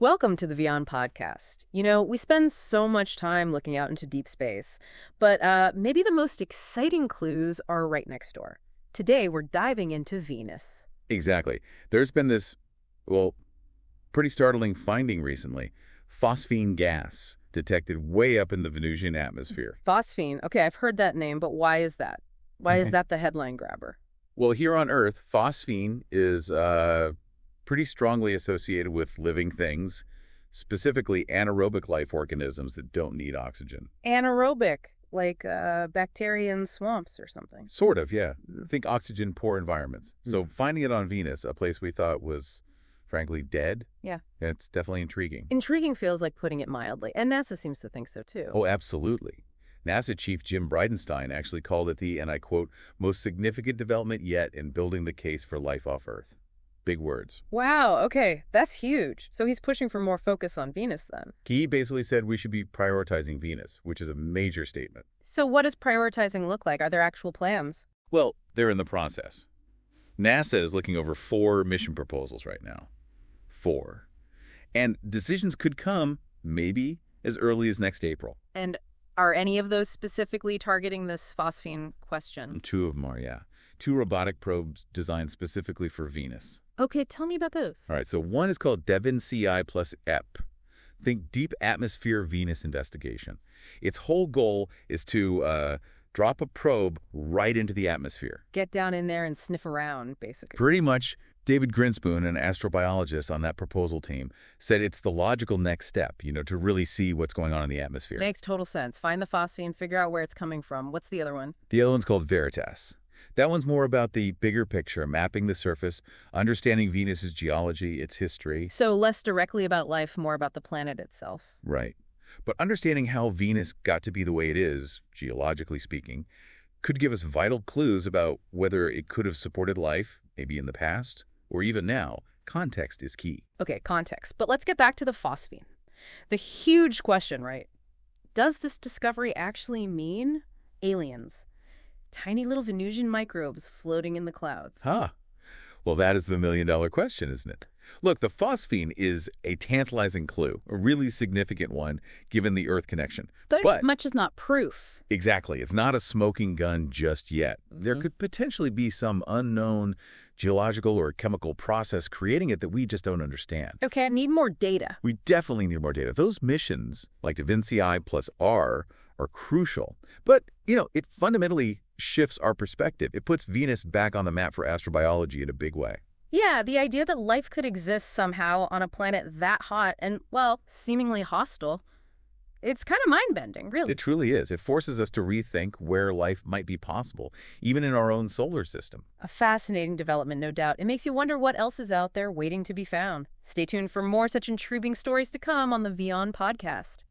Welcome to the WION podcast. You know, we spend so much time looking out into deep space, but uh, maybe the most exciting clues are right next door. Today, we're diving into Venus. Exactly. There's been this, well, pretty startling finding recently. Phosphine gas detected way up in the Venusian atmosphere. Phosphine. Okay, I've heard that name, but why is that? Why is that the headline grabber? Well, here on Earth, phosphine is uh, pretty strongly associated with living things, specifically anaerobic life organisms that don't need oxygen. Anaerobic, like uh, bacteria in swamps or something. Sort of, yeah. Think oxygen poor environments. So finding it on Venus, a place we thought was, frankly, dead, Yeah. it's definitely intriguing. Intriguing feels like putting it mildly, and NASA seems to think so too. Oh, absolutely. NASA Chief Jim Bridenstine actually called it the, and I quote, most significant development yet in building the case for life off Earth. Big words. Wow, okay, that's huge. So he's pushing for more focus on Venus then. He basically said we should be prioritizing Venus, which is a major statement. So what does prioritizing look like? Are there actual plans? Well, they're in the process. NASA is looking over four mission proposals right now. Four. And decisions could come, maybe, as early as next April. And are any of those specifically targeting this phosphine question? Two of them are, yeah. Two robotic probes designed specifically for Venus. Okay, tell me about those. All right, so one is called DAVINCI plus EP. Think Deep Atmosphere Venus Investigation. Its whole goal is to uh, drop a probe right into the atmosphere. Get down in there and sniff around, basically. Pretty much, David Grinspoon, an astrobiologist on that proposal team, said it's the logical next step, you know, to really see what's going on in the atmosphere. Makes total sense. Find the phosphine, figure out where it's coming from. What's the other one? The other one's called Veritas. That one's more about the bigger picture, mapping the surface, understanding Venus's geology, its history. So less directly about life, more about the planet itself. Right. But understanding how Venus got to be the way it is, geologically speaking, could give us vital clues about whether it could have supported life, maybe in the past, or even now. Context is key. Okay, context. But let's get back to the phosphine. The huge question, right? Does this discovery actually mean aliens? Tiny little Venusian microbes floating in the clouds. Huh. Well, that is the million dollar question, isn't it? Look, the phosphine is a tantalizing clue, a really significant one given the Earth connection. But, But- much is not proof. Exactly. It's not a smoking gun just yet. There Mhm. could potentially be some unknown geological or chemical process creating it that we just don't understand. Okay, I need more data. We definitely need more data. Those missions, like Da Vinci I plus R, are crucial. But, you know, it fundamentally shifts our perspective. It puts Venus back on the map for astrobiology in a big way. Yeah, the idea that life could exist somehow on a planet that hot and, well, seemingly hostile. It's kind of mind-bending, really. It truly is. It forces us to rethink where life might be possible, even in our own solar system. A fascinating development, no doubt. It makes you wonder what else is out there waiting to be found. Stay tuned for more such intriguing stories to come on the WION podcast.